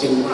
Senhor.